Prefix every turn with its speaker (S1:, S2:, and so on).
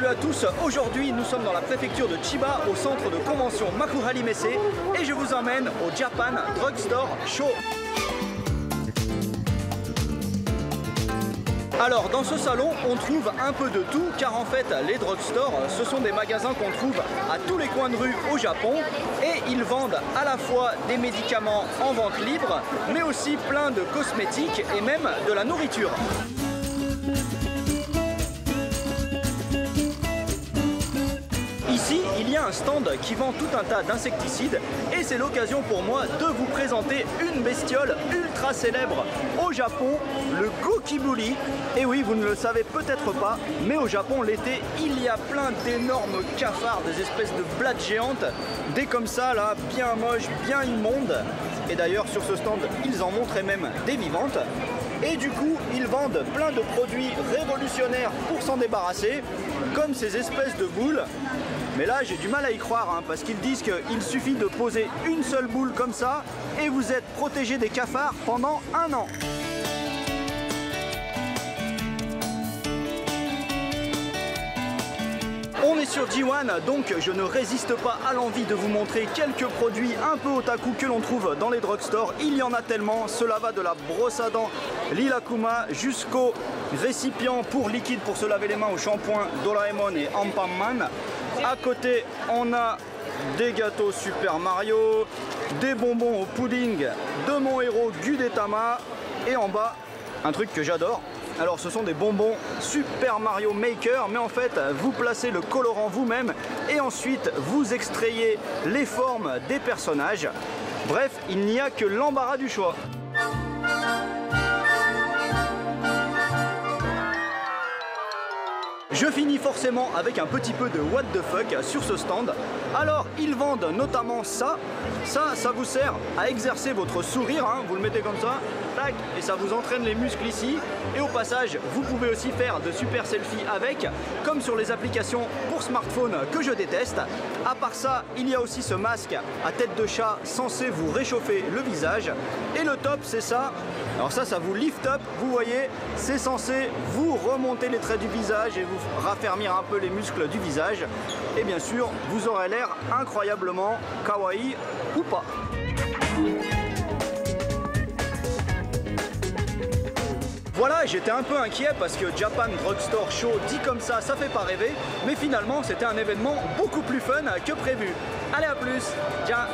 S1: Salut à tous, aujourd'hui nous sommes dans la préfecture de Chiba au centre de convention Makuhari Messe et je vous emmène au Japan Drugstore Show. Alors dans ce salon on trouve un peu de tout car en fait les drugstores ce sont des magasins qu'on trouve à tous les coins de rue au Japon et ils vendent à la fois des médicaments en vente libre mais aussi plein de cosmétiques et même de la nourriture. Stand qui vend tout un tas d'insecticides et c'est l'occasion pour moi de vous présenter une bestiole ultra célèbre au Japon, le Gokibuli. Et oui, vous ne le savez peut-être pas, mais au Japon, l'été, il y a plein d'énormes cafards, des espèces de blattes géantes, des comme ça là, bien moches, bien immondes. Et d'ailleurs, sur ce stand, ils en montraient même des vivantes. Et du coup, ils vendent plein de produits révolutionnaires pour s'en débarrasser, comme ces espèces de boules mais là, j'ai du mal à y croire, hein, parce qu'ils disent qu'il suffit de poser une seule boule comme ça, et vous êtes protégé des cafards pendant un an. On est sur G1, donc je ne résiste pas à l'envie de vous montrer quelques produits un peu otaku que l'on trouve dans les drugstores. Il y en a tellement, cela va de la brosse à dents Lilakuma jusqu'au récipient pour liquide pour se laver les mains au shampoing Doraemon et Ampamman. À côté, on a des gâteaux Super Mario, des bonbons au pudding de mon héros Gudetama et en bas, un truc que j'adore, alors ce sont des bonbons Super Mario Maker, mais en fait vous placez le colorant vous-même et ensuite vous extrayez les formes des personnages. Bref, il n'y a que l'embarras du choix. Je finis forcément avec un petit peu de what the fuck sur ce stand. Alors, ils vendent notamment ça. Ça, ça vous sert à exercer votre sourire. Hein. Vous le mettez comme ça, et ça vous entraîne les muscles ici. Et au passage, vous pouvez aussi faire de super selfies avec, comme sur les applications pour smartphone que je déteste. À part ça, il y a aussi ce masque à tête de chat censé vous réchauffer le visage. Et le top, c'est ça. Alors ça, ça vous lift up, vous voyez, c'est censé vous remonter les traits du visage et vous raffermir un peu les muscles du visage. Et bien sûr, vous aurez l'air incroyablement kawaii ou pas. J'étais un peu inquiet parce que Japan Drugstore Show dit comme ça, ça fait pas rêver, mais finalement c'était un événement beaucoup plus fun que prévu. Allez à plus, ciao